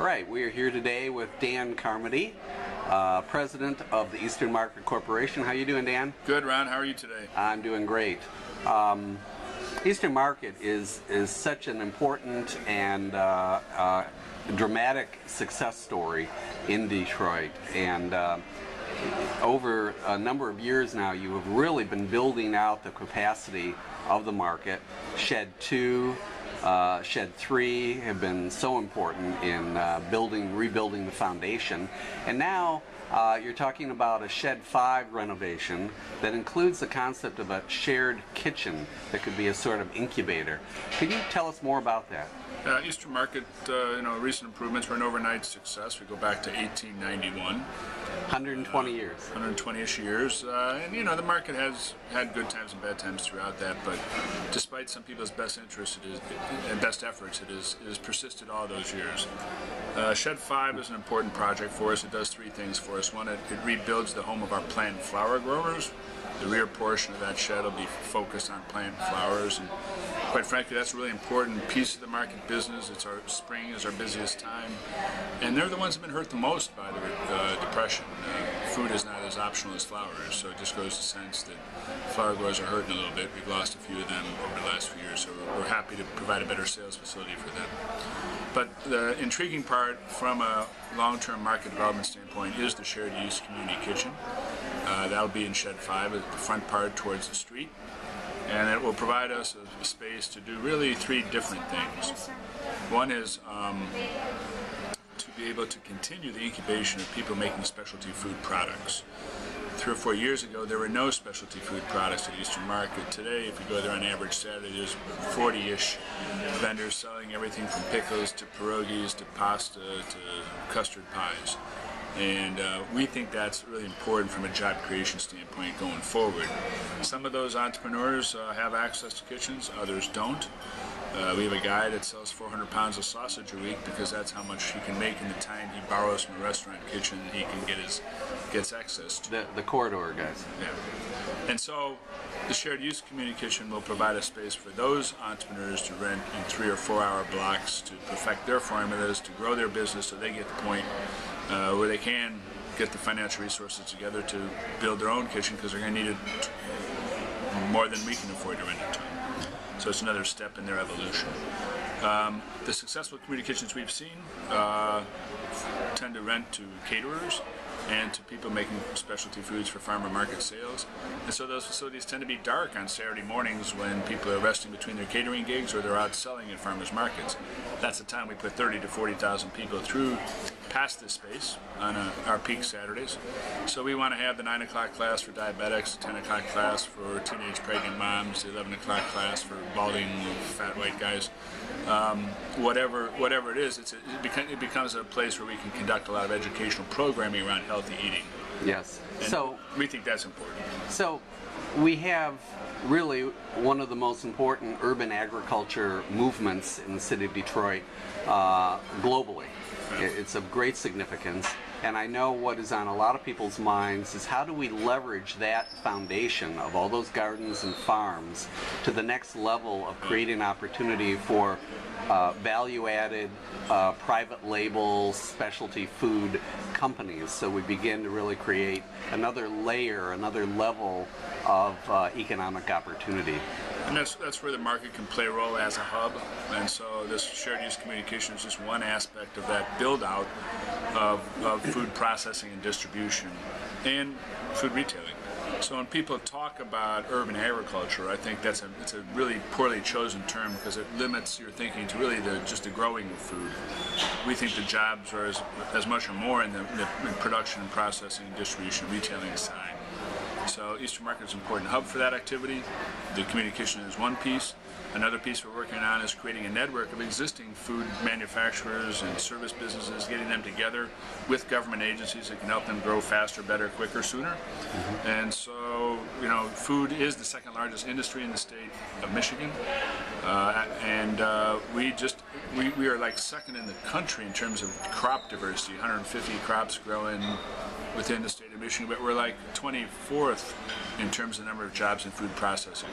All right, we are here today with Dan Carmody, uh, president of the Eastern Market Corporation. How you doing, Dan? Good, Ron. How are you today? I'm doing great. Um, Eastern Market is is such an important and uh, uh, dramatic success story in Detroit, and uh, over a number of years now, you have really been building out the capacity of the market. Shed two, uh, Shed 3 have been so important in uh, building, rebuilding the foundation. And now uh, you're talking about a Shed 5 renovation that includes the concept of a shared kitchen that could be a sort of incubator. Can you tell us more about that? Uh, Eastern Market, uh, you know, recent improvements were an overnight success. We go back to 1891. 120 years. 120-ish years, uh, and you know the market has had good times and bad times throughout that. But despite some people's best interests it is, and best efforts, it, is, it has persisted all those years. Uh, Shed 5 is an important project for us. It does three things for us. One, it, it rebuilds the home of our plant flower growers. The rear portion of that shed will be focused on plant flowers and quite frankly, that's a really important piece of the market business. It's our spring is our busiest time, and they're the ones that have been hurt the most by the uh, depression. Uh, food is not as optional as flowers, so it just goes to sense that flower growers are hurting a little bit. We've lost a few of them over the last few years, so we're happy to provide a better sales facility for them. But the intriguing part from a long-term market development standpoint is the shared use community kitchen. Uh, that'll be in Shed 5, at the front part towards the street and it will provide us a, space to do really three different things. One is um, to be able to continue the incubation of people making specialty food products. Three or four years ago, there were no specialty food products at Eastern Market. Today, if you go there on average Saturday, there's 40-ish vendors selling everything from pickles to pierogies to pasta to custard pies. And uh, we think that's really important from a job creation standpoint going forward. Some of those entrepreneurs uh, have access to kitchens, others don't. Uh, we have a guy that sells 400 pounds of sausage a week because that's how much he can make in the time he borrows from a restaurant kitchen he can get his gets access to. The, the corridor guys. Yeah. And so the shared use community kitchen will provide a space for those entrepreneurs to rent in three or four hour blocks to perfect their formulas, to grow their business so they get the point uh, where they can get the financial resources together to build their own kitchen because they're going to need it more than we can afford to rent it to. So it's another step in their evolution. Um, the successful community kitchens we've seen uh, tend to rent to caterers and to people making specialty foods for farmer market sales. And so those facilities tend to be dark on Saturday mornings when people are resting between their catering gigs or they're out selling at farmers markets. That's the time we put 30 to 40,000 people through past this space on a, our peak Saturdays. So we want to have the 9 o'clock class for diabetics, the 10 o'clock class for teenage pregnant moms, the 11 o'clock class for balding fat white guys. Um, whatever whatever it is, a, it, becomes a place where we can conduct a lot of educational programming around healthy eating. Yes. And so we think that's important. So we have really one of the most important urban agriculture movements in the city of Detroit uh, globally. It's of great significance. And I know what is on a lot of people's minds is how do we leverage that foundation of all those gardens and farms to the next level of creating opportunity for uh, value-added, uh, private label, specialty food companies. So we begin to really create another layer, another level of uh, economic opportunity. And that's, that's where the market can play a role as a hub. And so this shared use communication is just one aspect of that build out of, of food processing and distribution and food retailing. So when people talk about urban agriculture, I think that's a it's a really poorly chosen term because it limits your thinking to really the just the growing of food. We think the jobs are as, as much or more in the, the production, and processing, distribution, retailing side. So Eastern Market is an important hub for that activity. The communication is one piece. Another piece we're working on is creating a network of existing food manufacturers and service businesses, getting them together with government agencies that can help them grow faster, better, quicker, sooner. Mm -hmm. And so, you know, food is the second largest industry in the state of Michigan. Uh, and uh, we just, we, we are like second in the country in terms of crop diversity, 150 crops growing within the state of Michigan, but we're like 24th in terms of number of jobs in food processing.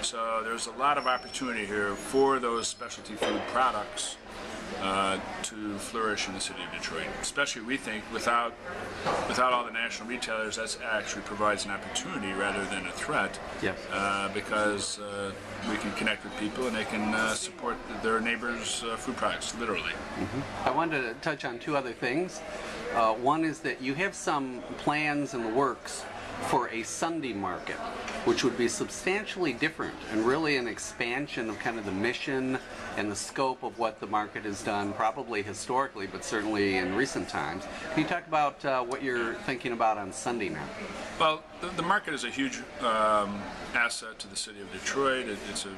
So there's a lot of opportunity here for those specialty food products uh, to flourish in the city of Detroit. Especially, we think, without without all the national retailers, that actually provides an opportunity rather than a threat. Yes. Uh, because uh, we can connect with people and they can uh, support their neighbors' uh, food products, literally. I wanted to touch on two other things. Uh, one is that you have some plans in the works for a Sunday market, which would be substantially different and really an expansion of kind of the mission and the scope of what the market has done, probably historically, but certainly in recent times. Can you talk about uh, what you're thinking about on Sunday now? Well, the, market is a huge um, asset to the city of Detroit. It, it's, a,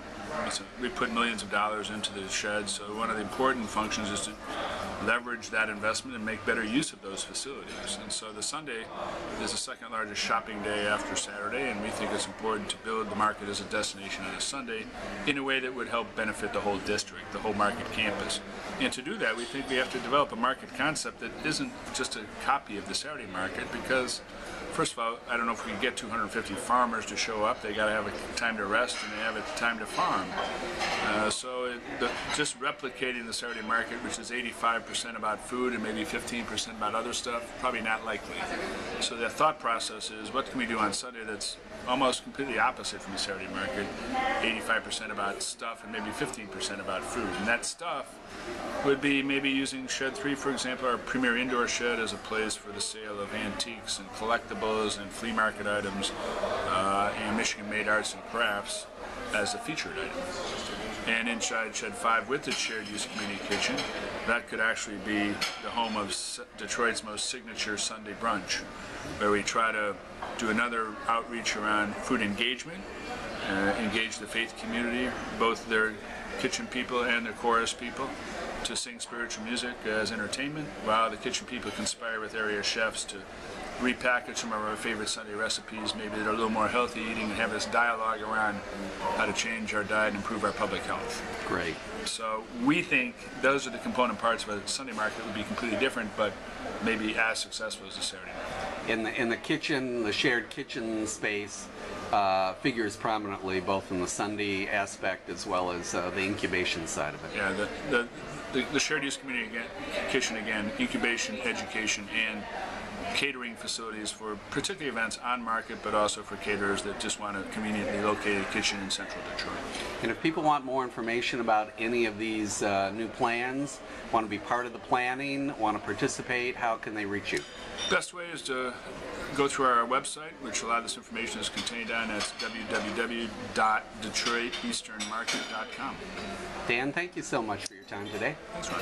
it's a, we put millions of dollars into the sheds, so one of the important functions is to leverage that investment and make better use of those facilities. And so the Sunday is the second largest shopping day after Saturday, and we think it's important to build the market as a destination on a Sunday in a way that would help benefit the whole district, the whole market campus. And to do that, we think we have to develop a market concept that isn't just a copy of the Saturday market because First of all, I don't know if we can get 250 farmers to show up. They got to have a time to rest and they have a time to farm. Uh, so it, the, just replicating the Saturday market, which is 85% about food and maybe 15% about other stuff, probably not likely. So the thought process is, what can we do on Sunday that's almost completely opposite from the Saturday market? 85% about stuff and maybe 15% about food. And that stuff would be maybe using Shed 3, for example, our premier indoor shed as a place for the sale of antiques and collectibles and flea market items uh, and Michigan-made arts and crafts as a featured item. And inside Shed 5 with its shared use community kitchen, that could actually be the home of Detroit's most signature Sunday brunch, where we try to do another outreach around food engagement, uh, engage the faith community, both their kitchen people and their chorus people, to sing spiritual music as entertainment, while the kitchen people conspire with area chefs to repackage some of our favorite Sunday recipes, maybe that are a little more healthy eating, and have this dialogue around how to change our diet and improve our public health. Great. So we think those are the component parts of a Sunday market would be completely different, but maybe as successful as a Saturday market. In the in the kitchen, the shared kitchen space uh, figures prominently both in the Sunday aspect as well as uh, the incubation side of it. Yeah, the, the, the, the shared use community again, kitchen again, incubation, education, and catering facilities for particularly events on market, but also for caterers that just want a conveniently located kitchen in central Detroit. And if people want more information about any of these uh, new plans, want to be part of the planning, want to participate, how can they reach you? Best way is to go through our website, which a lot of this information is contained on. That's www.detroiteasternmarket.com. Dan, thank you so much for your time today. Thanks, Ron.